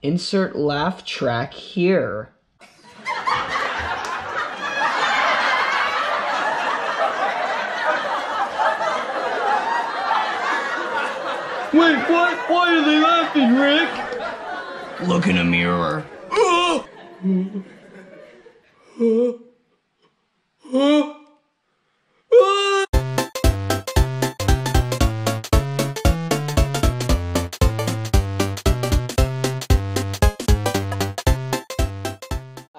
Insert laugh track here. Wait, what? Why are they laughing, Rick? Look in a mirror.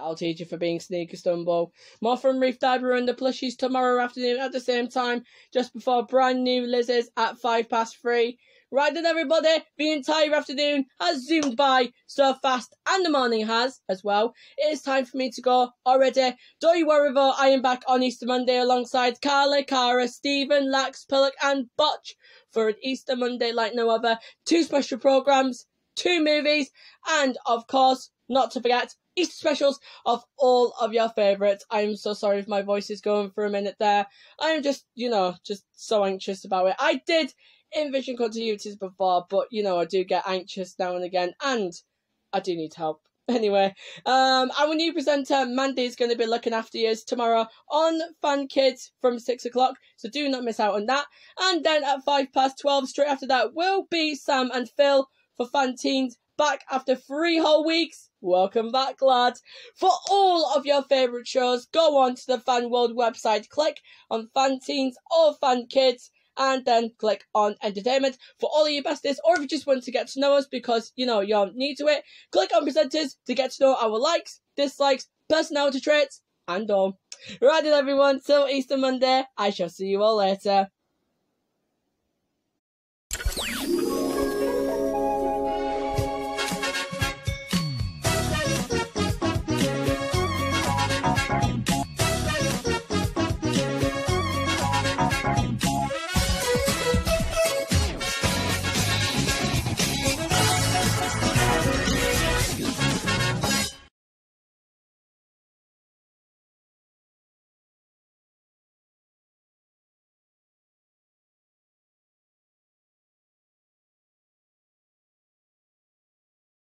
I'll teach you for being sneaky stumble. More from Reef Diver and the plushies tomorrow afternoon at the same time, just before brand new Lizards at five past three. Right then, everybody, the entire afternoon has zoomed by so fast, and the morning has as well. It is time for me to go already. Don't you worry though, I am back on Easter Monday alongside Carly, Cara, Stephen, Lax, Pillock, and Botch for an Easter Monday like no other. Two special programs, two movies, and of course, not to forget, Easter specials of all of your favourites. I'm so sorry if my voice is going for a minute there. I'm just, you know, just so anxious about it. I did envision continuities before, but you know, I do get anxious now and again, and I do need help. Anyway, um, our new presenter Mandy is going to be looking after you tomorrow on Fan Kids from six o'clock, so do not miss out on that. And then at five past twelve, straight after that, will be Sam and Phil for Fan Teens back after three whole weeks. Welcome back, lads. For all of your favourite shows, go on to the Fan World website, click on Fan Teens or Fan Kids, and then click on Entertainment for all of your besties. Or if you just want to get to know us because, you know, you're new to it, click on Presenters to get to know our likes, dislikes, personality traits, and all. Right then, everyone, till Easter Monday, I shall see you all later.